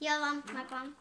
Я вам, Марк вам.